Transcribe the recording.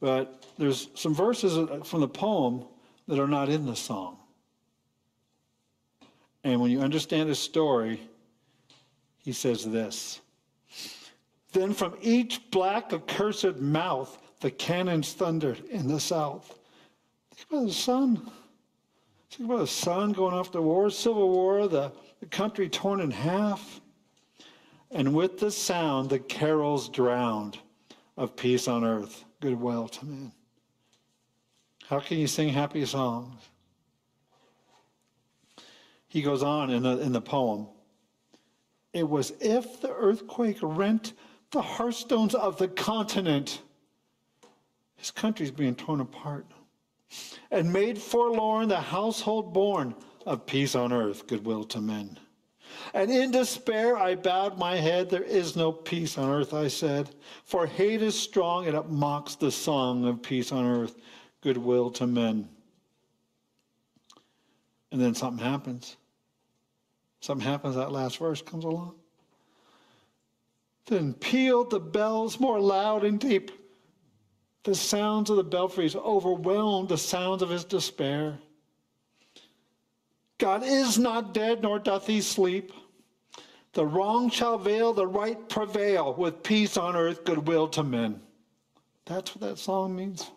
But there's some verses from the poem that are not in the song. And when you understand his story, he says this Then from each black accursed mouth the cannons thundered in the south. Think about the son. Think about the son going off to war, civil war, the, the country torn in half. And with the sound, the carols drowned of peace on earth, goodwill to men. How can you sing happy songs? He goes on in the, in the poem. It was if the earthquake rent the hearthstones of the continent. His country's being torn apart. And made forlorn the household born of peace on earth, goodwill to men. And in despair I bowed my head. There is no peace on earth, I said. For hate is strong and it mocks the song of peace on earth, goodwill to men. And then something happens. Something happens, that last verse comes along. Then pealed the bells more loud and deep. The sounds of the belfries overwhelmed the sounds of his despair. God is not dead, nor doth he sleep. The wrong shall veil, the right prevail, with peace on earth, goodwill to men. That's what that song means.